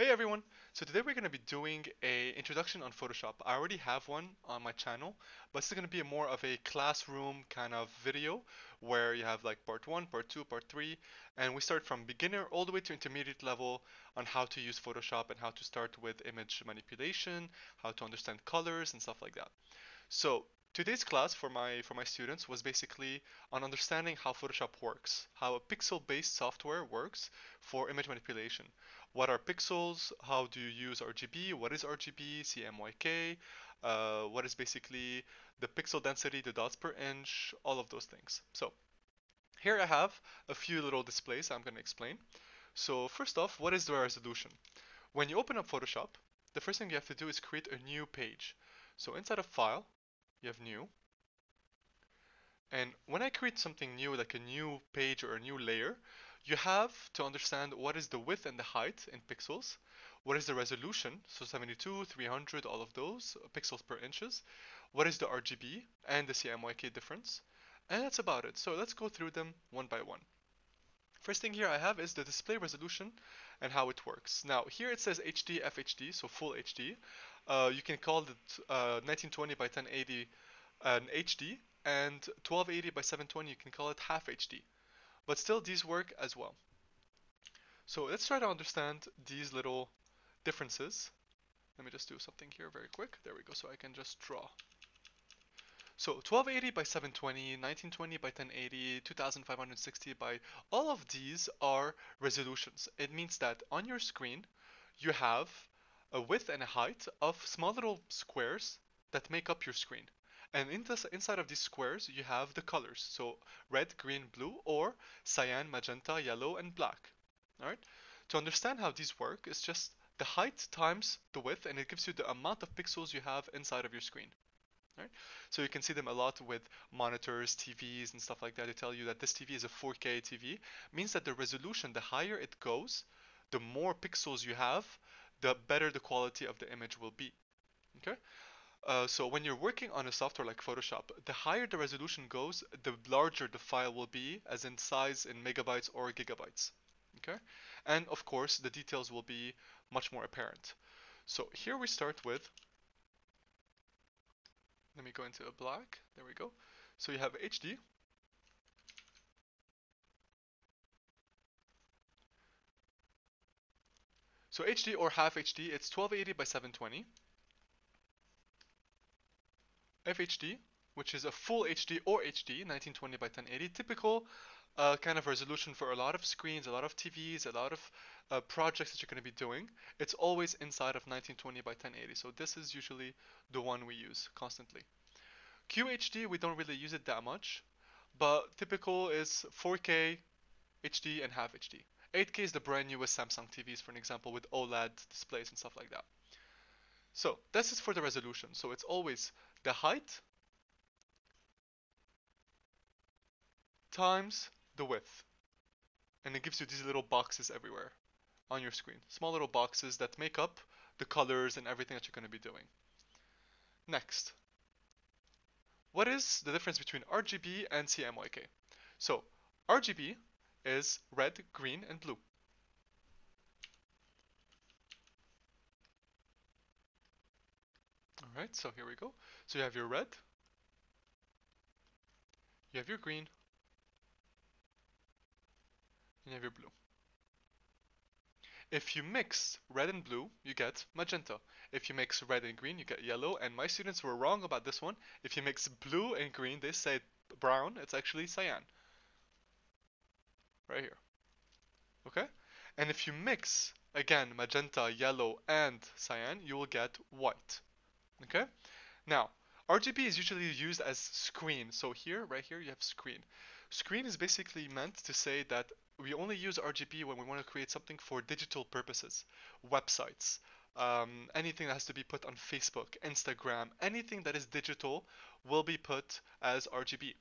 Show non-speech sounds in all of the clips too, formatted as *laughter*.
Hey everyone! So today we're going to be doing a introduction on Photoshop. I already have one on my channel, but this is going to be more of a classroom kind of video where you have like part 1, part 2, part 3, and we start from beginner all the way to intermediate level on how to use Photoshop and how to start with image manipulation, how to understand colors and stuff like that. So today's class for my for my students was basically on understanding how Photoshop works, how a pixel-based software works for image manipulation. What are pixels? How do you use RGB? What is RGB? CMYK? Uh, what is basically the pixel density, the dots per inch, all of those things. So here I have a few little displays I'm going to explain. So first off, what is the resolution? When you open up Photoshop, the first thing you have to do is create a new page. So inside of File, you have New. And when I create something new, like a new page or a new layer, you have to understand what is the width and the height in pixels, what is the resolution, so 72, 300, all of those, pixels per inches, what is the RGB and the CMYK difference, and that's about it. So let's go through them one by one. First thing here I have is the display resolution and how it works. Now here it says HD FHD, so full HD. Uh, you can call it uh, 1920 by 1080 an HD, and 1280 by 720 you can call it half HD but still these work as well. So let's try to understand these little differences. Let me just do something here very quick. There we go, so I can just draw. So 1280 by 720, 1920 by 1080, 2560 by all of these are resolutions. It means that on your screen you have a width and a height of small little squares that make up your screen. And in this, inside of these squares, you have the colors. So red, green, blue, or cyan, magenta, yellow, and black. Alright? To understand how these work, it's just the height times the width, and it gives you the amount of pixels you have inside of your screen. Right? So you can see them a lot with monitors, TVs, and stuff like that. They tell you that this TV is a 4K TV. means that the resolution, the higher it goes, the more pixels you have, the better the quality of the image will be. Okay? Uh, so when you're working on a software like Photoshop, the higher the resolution goes, the larger the file will be, as in size in megabytes or gigabytes. Okay, and of course the details will be much more apparent. So here we start with. Let me go into a black. There we go. So you have HD. So HD or half HD, it's 1280 by 720. FHD, which is a full HD or HD, 1920 by 1080, typical uh, kind of resolution for a lot of screens, a lot of TVs, a lot of uh, projects that you're going to be doing. It's always inside of 1920 by 1080, so this is usually the one we use constantly. QHD, we don't really use it that much, but typical is 4K, HD, and half HD. 8K is the brand newest Samsung TVs, for an example, with OLED displays and stuff like that. So this is for the resolution. So it's always the height times the width. And it gives you these little boxes everywhere on your screen. Small little boxes that make up the colors and everything that you're going to be doing. Next. What is the difference between RGB and CMYK? So, RGB is red, green, and blue. Alright, so here we go. So you have your red, you have your green, and you have your blue. If you mix red and blue, you get magenta. If you mix red and green, you get yellow. And my students were wrong about this one. If you mix blue and green, they say brown. It's actually cyan. Right here. Okay? And if you mix, again, magenta, yellow, and cyan, you will get white. Okay? Now, RGB is usually used as screen. So here, right here, you have screen. Screen is basically meant to say that we only use RGB when we want to create something for digital purposes. Websites, um, anything that has to be put on Facebook, Instagram, anything that is digital will be put as RGB.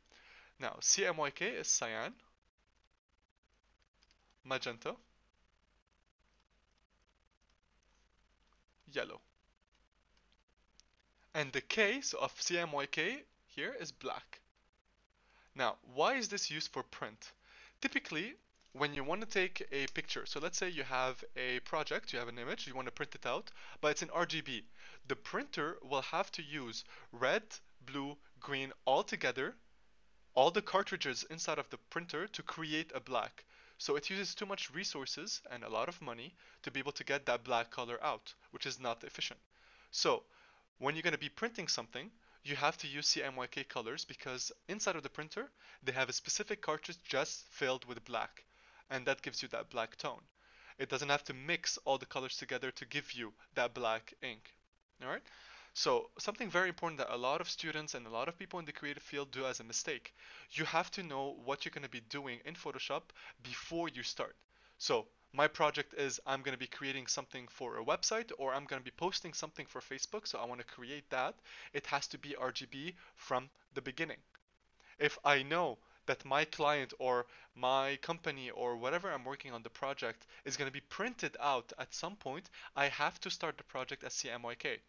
Now, CMYK is cyan, magenta, yellow. And the case of CMYK here is black. Now, why is this used for print? Typically, when you want to take a picture, so let's say you have a project, you have an image, you want to print it out, but it's in RGB. The printer will have to use red, blue, green all together, all the cartridges inside of the printer to create a black. So it uses too much resources and a lot of money to be able to get that black color out, which is not efficient. So when you're going to be printing something, you have to use CMYK colors because inside of the printer, they have a specific cartridge just filled with black and that gives you that black tone. It doesn't have to mix all the colors together to give you that black ink. Alright? So something very important that a lot of students and a lot of people in the creative field do as a mistake. You have to know what you're going to be doing in Photoshop before you start. So my project is I'm going to be creating something for a website or I'm going to be posting something for Facebook. So I want to create that. It has to be RGB from the beginning. If I know that my client or my company or whatever I'm working on the project is going to be printed out at some point, I have to start the project as CMYK.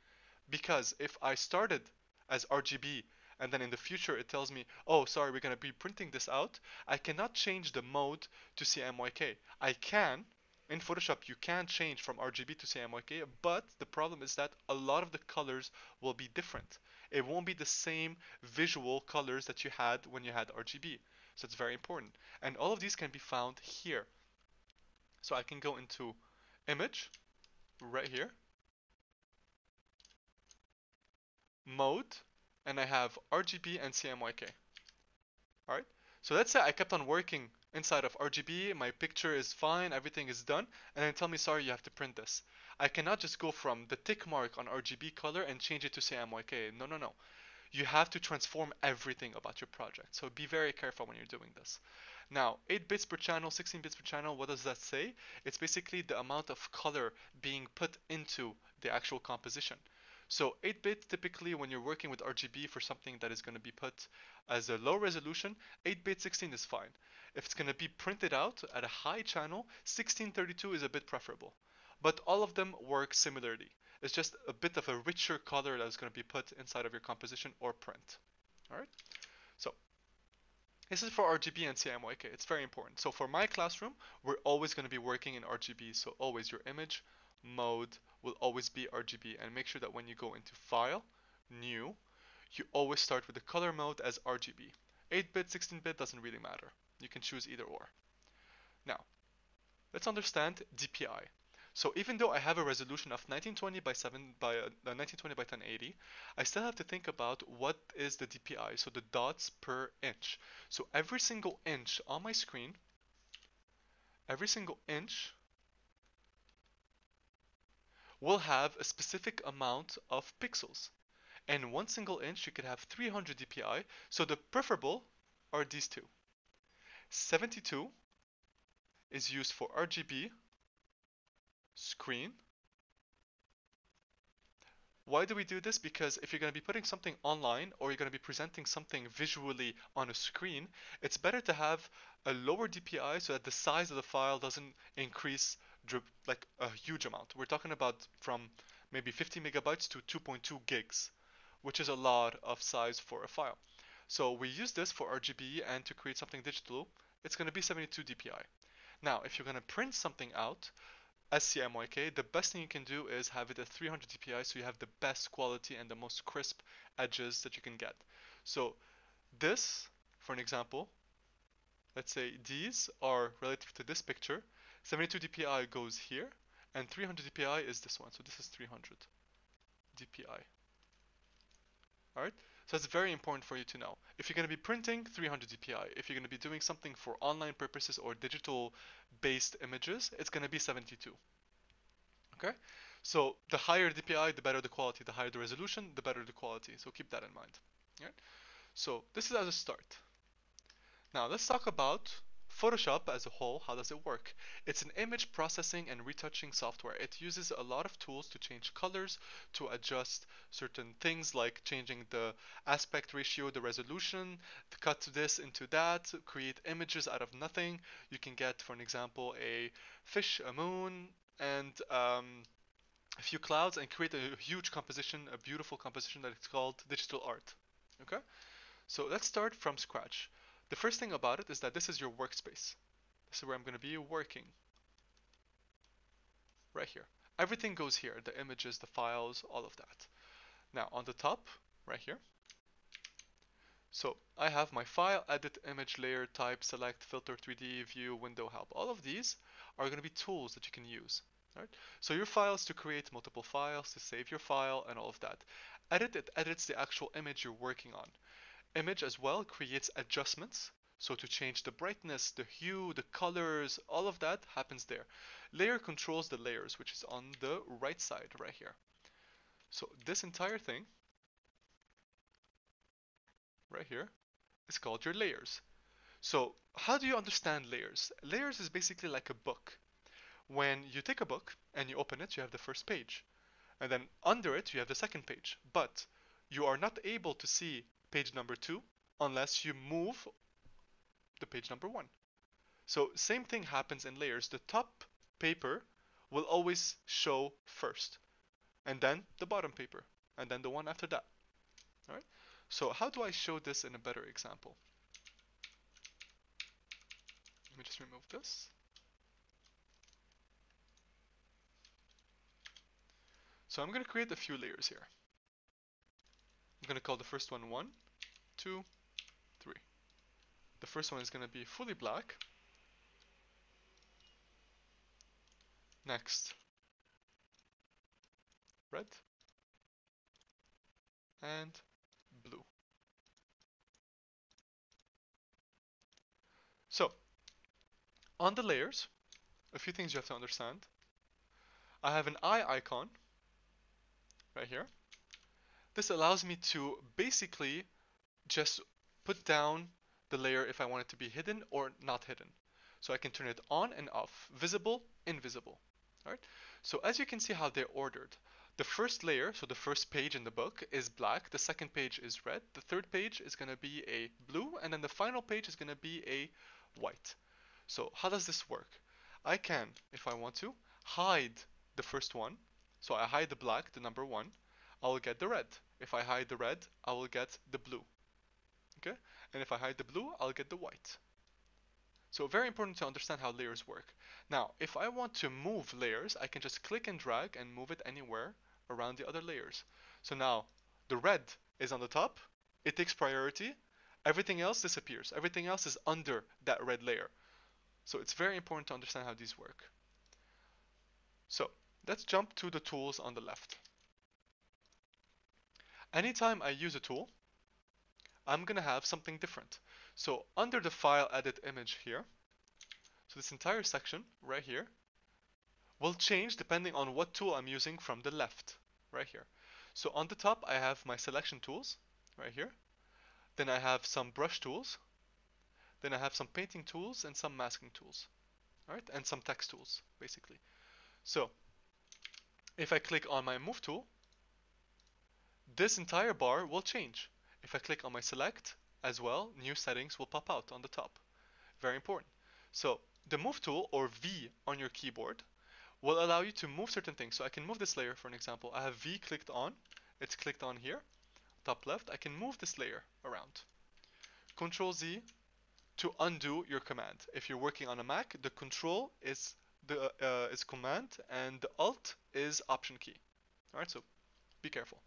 Because if I started as RGB and then in the future it tells me, oh, sorry, we're going to be printing this out, I cannot change the mode to CMYK. I can, in Photoshop, you can change from RGB to CMYK, but the problem is that a lot of the colors will be different. It won't be the same visual colors that you had when you had RGB. So it's very important. And all of these can be found here. So I can go into image right here, mode, and I have RGB and CMYK. Alright, so let's say I kept on working inside of RGB, my picture is fine, everything is done, and then tell me, sorry, you have to print this. I cannot just go from the tick mark on RGB color and change it to CMYK. No, no, no you have to transform everything about your project. So be very careful when you're doing this. Now, 8 bits per channel, 16 bits per channel, what does that say? It's basically the amount of color being put into the actual composition. So 8 bit typically when you're working with RGB for something that is going to be put as a low resolution, 8 bit 16 is fine. If it's going to be printed out at a high channel, 1632 is a bit preferable. But all of them work similarly. It's just a bit of a richer color that is going to be put inside of your composition or print. Alright, so this is for RGB and CMYK. It's very important. So for my classroom, we're always going to be working in RGB. So always your image mode will always be RGB. And make sure that when you go into File, New, you always start with the color mode as RGB. 8-bit, 16-bit doesn't really matter. You can choose either or. Now, let's understand DPI. So even though I have a resolution of 1920 by 7 by uh, 1920 by 1080, I still have to think about what is the DPI, so the dots per inch. So every single inch on my screen, every single inch will have a specific amount of pixels. And one single inch you could have 300 DPI, so the preferable are these two. 72 is used for RGB screen. Why do we do this? Because if you're going to be putting something online or you're going to be presenting something visually on a screen, it's better to have a lower DPI so that the size of the file doesn't increase like a huge amount. We're talking about from maybe 50 megabytes to 2.2 gigs, which is a lot of size for a file. So we use this for RGB and to create something digital, it's going to be 72 DPI. Now, if you're going to print something out, SCMYK, the best thing you can do is have it at 300 dpi so you have the best quality and the most crisp edges that you can get. So this, for an example, let's say these are relative to this picture. 72 dpi goes here and 300 dpi is this one. So this is 300 dpi. Alright, so that's very important for you to know. If you're going to be printing 300 dpi, if you're going to be doing something for online purposes or digital based images, it's going to be 72. Okay, so the higher DPI, the better the quality. The higher the resolution, the better the quality. So keep that in mind. Right? So this is as a start. Now let's talk about Photoshop as a whole, how does it work? It's an image processing and retouching software. It uses a lot of tools to change colors, to adjust certain things like changing the aspect ratio, the resolution, to cut to this into that, create images out of nothing. You can get, for an example, a fish, a moon, and um, a few clouds and create a huge composition, a beautiful composition that is called digital art. Okay? So let's start from scratch. The first thing about it is that this is your workspace. This is where I'm going to be working. Right here. Everything goes here, the images, the files, all of that. Now on the top, right here, so I have my file, edit, image, layer, type, select, filter, 3D, view, window, help. All of these are going to be tools that you can use. Right? So your files to create multiple files, to save your file, and all of that. Edit, it edits the actual image you're working on. Image as well creates adjustments. So to change the brightness, the hue, the colors, all of that happens there. Layer controls the layers, which is on the right side right here. So this entire thing right here is called your layers. So how do you understand layers? Layers is basically like a book. When you take a book and you open it, you have the first page. And then under it, you have the second page. But you are not able to see page number two unless you move the page number one. So same thing happens in layers. The top paper will always show first and then the bottom paper and then the one after that. All right. So how do I show this in a better example? Let me just remove this. So I'm going to create a few layers here. I'm going to call the first one 1, 2, 3. The first one is going to be fully black. Next, red and blue. So, on the layers, a few things you have to understand. I have an eye icon right here. This allows me to basically just put down the layer if I want it to be hidden or not hidden. So I can turn it on and off, visible, invisible. All right. So as you can see how they're ordered, the first layer, so the first page in the book, is black. The second page is red. The third page is going to be a blue. And then the final page is going to be a white. So how does this work? I can, if I want to, hide the first one. So I hide the black, the number one. I will get the red. If I hide the red, I will get the blue. Okay? And if I hide the blue, I'll get the white. So very important to understand how layers work. Now, if I want to move layers, I can just click and drag and move it anywhere around the other layers. So now the red is on the top, it takes priority, everything else disappears. Everything else is under that red layer. So it's very important to understand how these work. So let's jump to the tools on the left. Anytime I use a tool, I'm gonna have something different. So under the file edit image here, so this entire section right here will change depending on what tool I'm using from the left right here. So on the top, I have my selection tools right here. Then I have some brush tools. Then I have some painting tools and some masking tools. All right, and some text tools, basically. So if I click on my move tool, this entire bar will change. If I click on my select as well, new settings will pop out on the top. Very important. So the move tool or V on your keyboard will allow you to move certain things. So I can move this layer for an example. I have V clicked on, it's clicked on here, top left. I can move this layer around. Control Z to undo your command. If you're working on a Mac, the control is the uh, is command and the alt is option key. Alright, so be careful.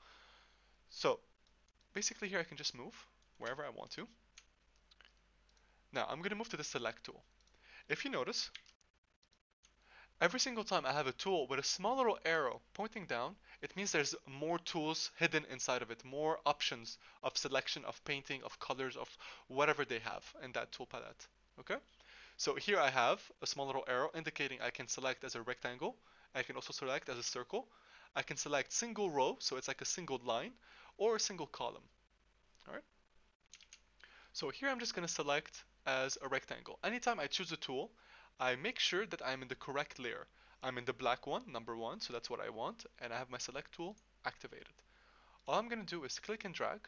So basically here I can just move wherever I want to. Now I'm going to move to the select tool. If you notice, Every single time I have a tool with a small little arrow pointing down, it means there's more tools hidden inside of it, more options of selection, of painting, of colors, of whatever they have in that tool palette. Okay? So here I have a small little arrow indicating I can select as a rectangle. I can also select as a circle. I can select single row, so it's like a single line, or a single column. Alright? So here I'm just going to select as a rectangle. Anytime I choose a tool, I make sure that I'm in the correct layer. I'm in the black one, number one, so that's what I want, and I have my select tool activated. All I'm going to do is click and drag,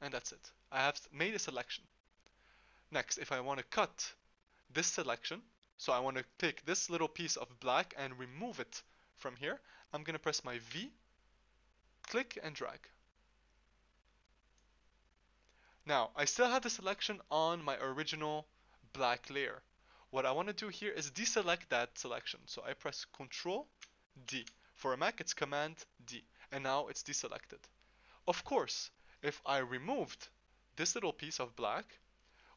and that's it. I have made a selection. Next, if I want to cut this selection, so I want to take this little piece of black and remove it from here, I'm going to press my V, click and drag. Now, I still have the selection on my original black layer. what I want to do here is deselect that selection. So I press Control D. For a Mac, it's Command D. And now it's deselected. Of course, if I removed this little piece of black,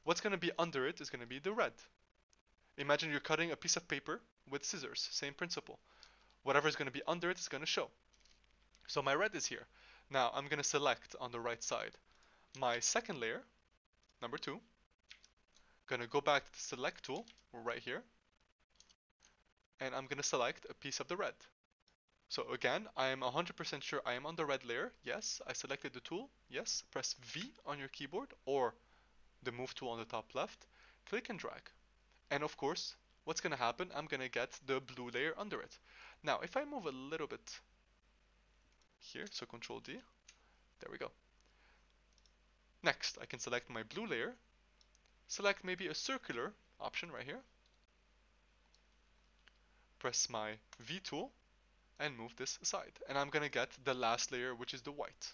what's going to be under it is going to be the red. Imagine you're cutting a piece of paper with scissors, same principle. Whatever is going to be under it is going to show. So my red is here. Now I'm going to select on the right side my second layer, number two. Going to go back to the select tool right here. And I'm going to select a piece of the red. So again, I am 100% sure I am on the red layer. Yes, I selected the tool. Yes, press V on your keyboard or the move tool on the top left. Click and drag. And of course, what's going to happen? I'm going to get the blue layer under it. Now, if I move a little bit here, so Control D, there we go. Next, I can select my blue layer, select maybe a circular option right here, press my V tool, and move this aside. And I'm going to get the last layer, which is the white.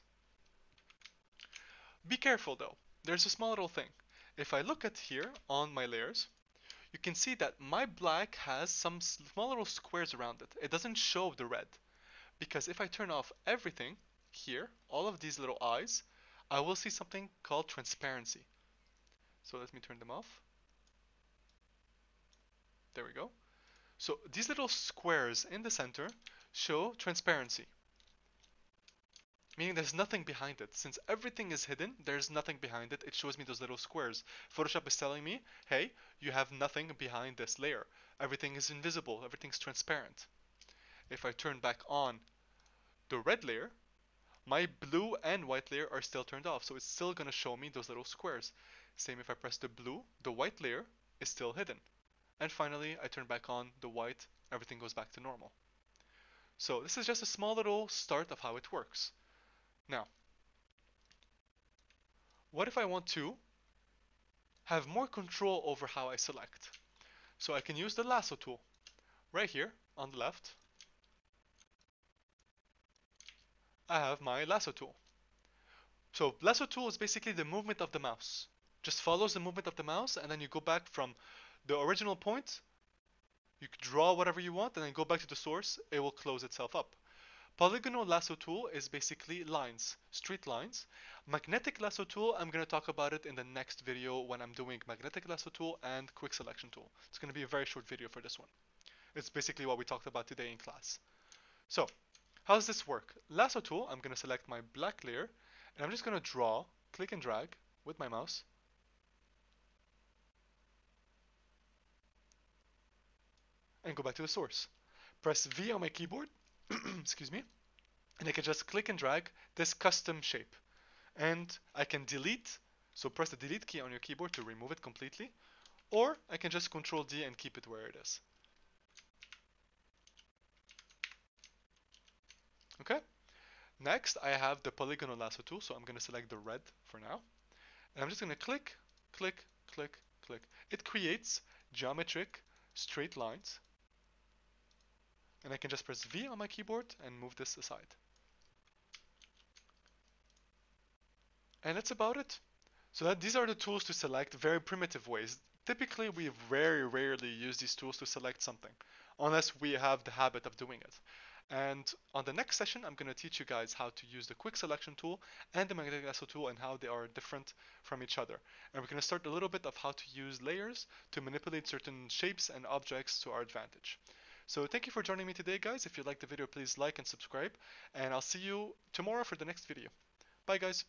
Be careful though, there's a small little thing. If I look at here on my layers, you can see that my black has some small little squares around it. It doesn't show the red. Because if I turn off everything here, all of these little eyes, I will see something called transparency. So let me turn them off. There we go. So these little squares in the center show transparency. Meaning there's nothing behind it. Since everything is hidden, there's nothing behind it. It shows me those little squares. Photoshop is telling me, hey, you have nothing behind this layer. Everything is invisible. Everything's transparent. If I turn back on the red layer, my blue and white layer are still turned off. So it's still going to show me those little squares. Same if I press the blue, the white layer is still hidden. And finally, I turn back on the white, everything goes back to normal. So this is just a small little start of how it works. Now, what if I want to have more control over how I select? So I can use the lasso tool right here on the left. I have my lasso tool. So lasso tool is basically the movement of the mouse. Just follows the movement of the mouse and then you go back from the original point. You draw whatever you want and then go back to the source. It will close itself up. Polygonal lasso tool is basically lines, straight lines. Magnetic lasso tool, I'm going to talk about it in the next video when I'm doing magnetic lasso tool and quick selection tool. It's going to be a very short video for this one. It's basically what we talked about today in class. So, how does this work? Lasso tool, I'm going to select my black layer and I'm just going to draw, click and drag with my mouse. And go back to the source. Press V on my keyboard *clears throat* excuse me, and I can just click and drag this custom shape. And I can delete, so press the delete key on your keyboard to remove it completely, or I can just control D and keep it where it is. Okay, next I have the polygonal lasso tool, so I'm going to select the red for now. And I'm just going to click, click, click, click. It creates geometric straight lines and I can just press V on my keyboard and move this aside. And that's about it. So that these are the tools to select very primitive ways. Typically, we very rarely use these tools to select something, unless we have the habit of doing it. And on the next session, I'm going to teach you guys how to use the quick selection tool and the magnetic lasso tool and how they are different from each other. And we're going to start a little bit of how to use layers to manipulate certain shapes and objects to our advantage. So thank you for joining me today, guys. If you liked the video, please like and subscribe. And I'll see you tomorrow for the next video. Bye, guys.